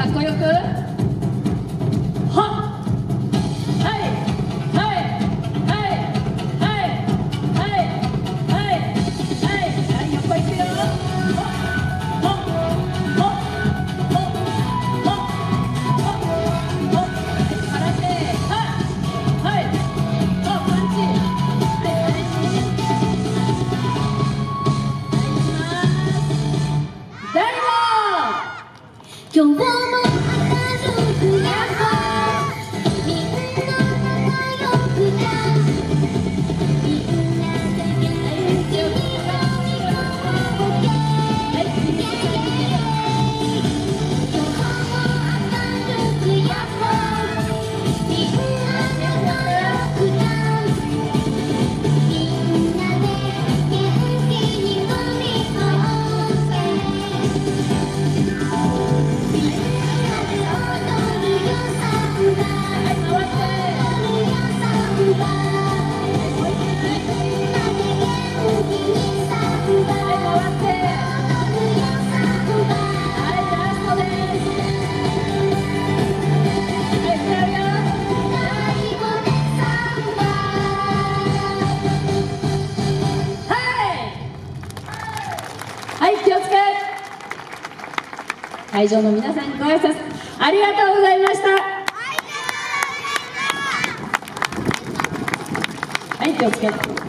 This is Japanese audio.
かっこよく。会場の皆さんにご挨拶ありがとうございました。はい、手をつけ